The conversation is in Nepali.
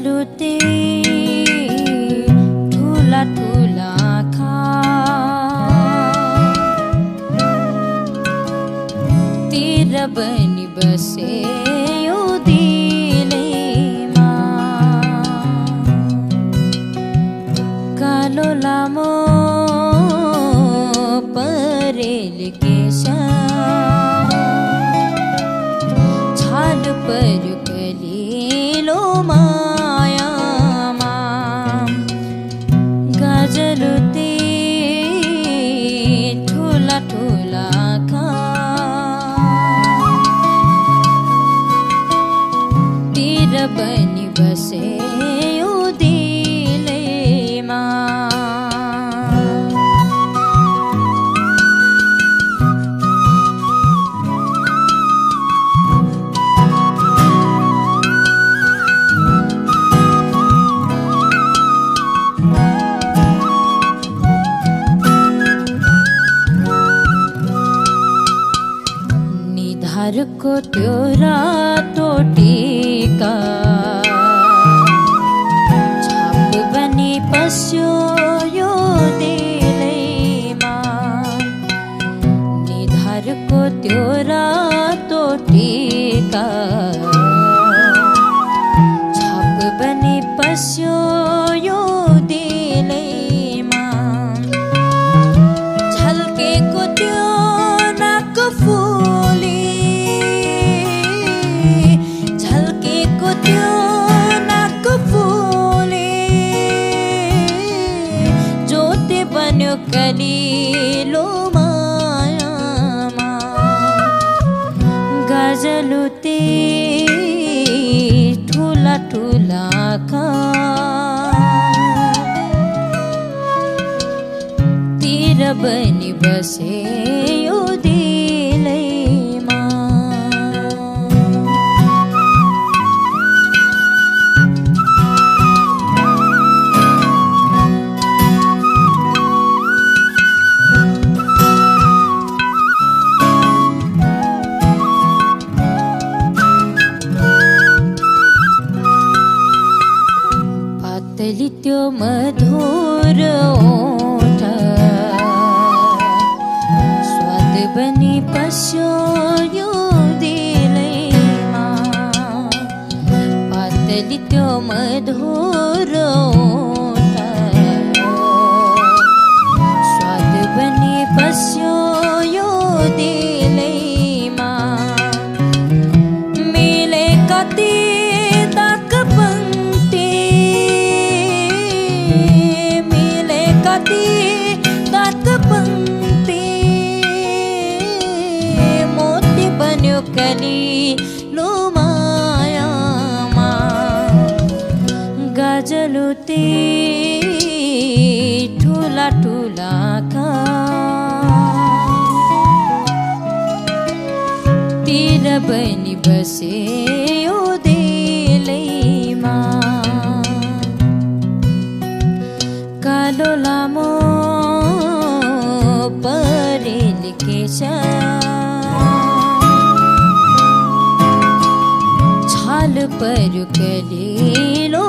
गजलुते ठुला ठुला खा। तिर बनी बसे दिलैमा कालो लामो परेल केसा निधारको त्यो रातो टिका छाप बनी पस्यो यो दिलैमा। निधारको त्यो रातो टिका छाप बनी पस्यो कलिलो मायामा गजलुते ठुला ठुला खा तिर बनी बसे पातली त्यो मधुर ओठ। स्वाद बनी पस्यो यो दिलैमा। पातली त्यो मधुर ओठ। स्वाद बनी पस्यो यो दिलैमा। कली लो मायामा गजलुते ठुला ठुला तिर बनी बसे यो दिलैमा कालो लामो छाल पर कलिलो